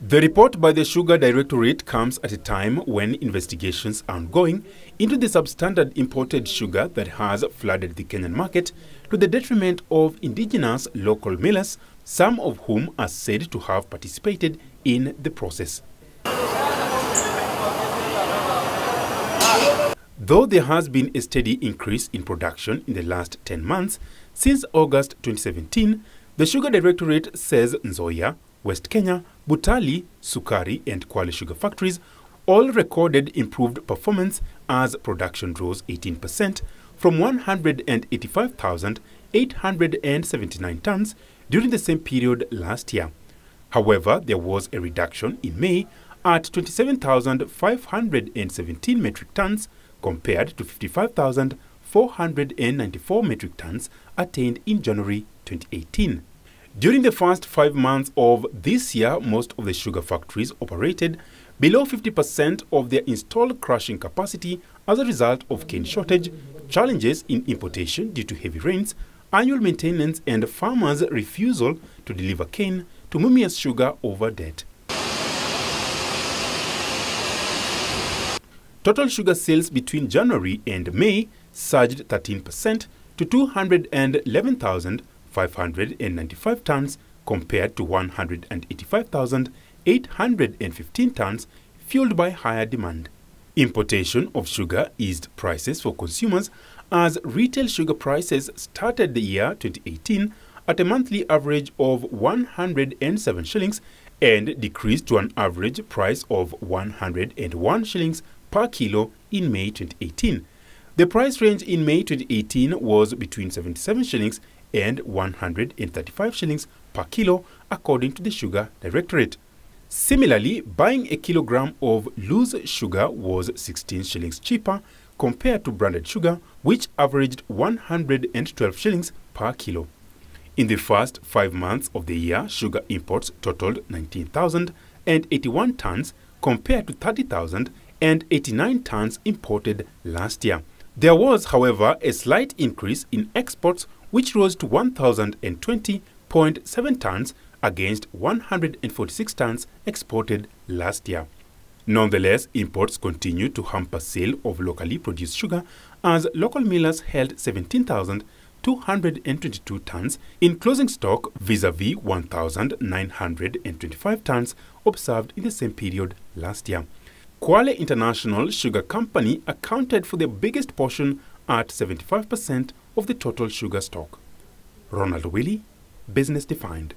The report by the Sugar Directorate comes at a time when investigations are ongoing into the substandard imported sugar that has flooded the Kenyan market to the detriment of indigenous local millers, some of whom are said to have participated in the process. Though there has been a steady increase in production in the last 10 months, since August 2017, the Sugar Directorate says Nzoia, West Kenya, Butali, Sukari and Kwale sugar factories all recorded improved performance as production rose 18% from 185,879 tons during the same period last year. However, there was a reduction in May at 27,517 metric tons compared to 55,494 metric tons attained in January 2018. During the first five months of this year, most of the sugar factories operated below 50% of their installed crushing capacity as a result of cane shortage, challenges in importation due to heavy rains, annual maintenance and farmers' refusal to deliver cane to Mumias Sugar over debt. Total sugar sales between January and May surged 13% to 211,000 595 tons compared to 185,815 tons, fueled by higher demand. Importation of sugar eased prices for consumers as retail sugar prices started the year 2018 at a monthly average of 107 shillings and decreased to an average price of 101 shillings per kilo in May 2018. The price range in May 2018 was between 77 shillings and 135 shillings per kilo according to the Sugar Directorate. Similarly, buying a kilogram of loose sugar was 16 shillings cheaper compared to branded sugar, which averaged 112 shillings per kilo. In the first five months of the year, sugar imports totaled 19,081 tons compared to 30,089 tons imported last year. There was, however, a slight increase in exports which rose to 1,020.7 tons against 146 tons exported last year. Nonetheless, imports continued to hamper sale of locally produced sugar as local millers held 17,222 tons in closing stock vis-a-vis 1,925 tons observed in the same period last year. Kwale International Sugar Company accounted for the biggest portion at 75% of the total sugar stock. Ronald Willie, Business Defined.